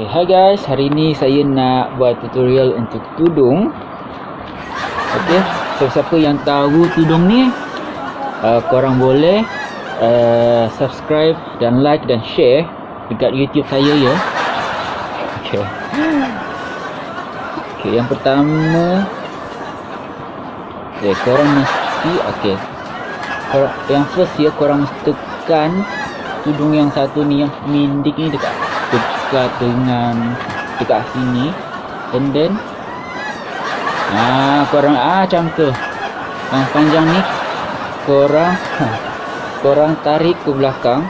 Okay, hi guys, hari ni saya nak buat tutorial untuk tudung. Okay, siapa-siapa yang tahu tudung ni, uh, korang boleh uh, subscribe dan like dan share dekat YouTube saya ya. Okay. Okay, yang pertama, okay, korang mesti, okay, korang, yang first ya, korang mesti tekan tudung yang satu ni yang mindik ni dekat dekat dengan dekat sini. And then ah korang ah macam tu. Yang panjang ni korang korang tarik ke belakang.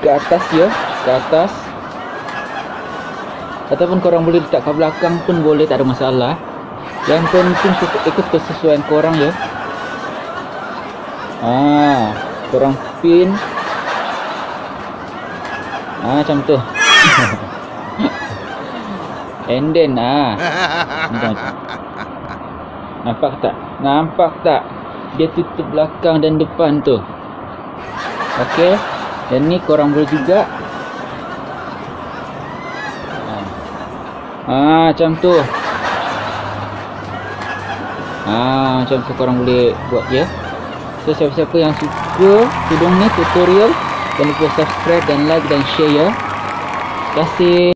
Ke atas ya. Ke atas. Ataupun korang boleh letak ke belakang pun boleh tak ada masalah. Yang penting ikut kesesuaian korang ya. Ah korang pin Ah macam tu. And then ah. Nampak tak? Nampak tak? Dia tutup belakang dan depan tu. Okey. Dan ni korang boleh juga. Ah, ah macam tu. Ah macam tu korang boleh buat ya. So siapa-siapa yang suka tudung ni tutorial Jangan lupa subscribe dan like dan share ya. Terima kasih.